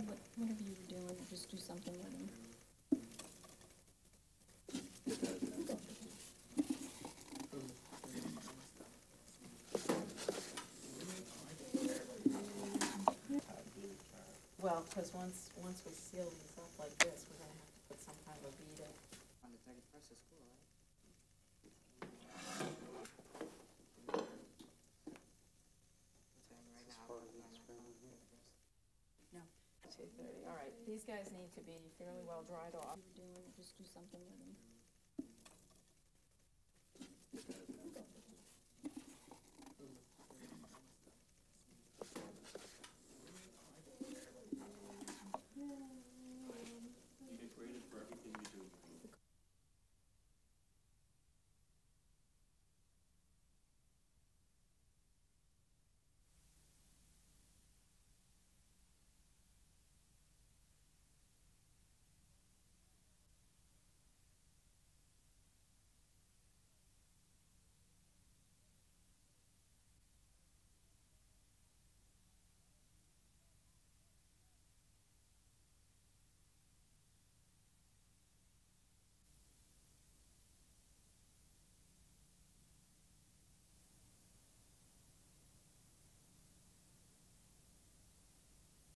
what- whatever you were doing, just do something with them. Well, cause once, once we seal these up like Two thirty, all right, these guys need to be fairly well dried off. You were doing, just do something with them.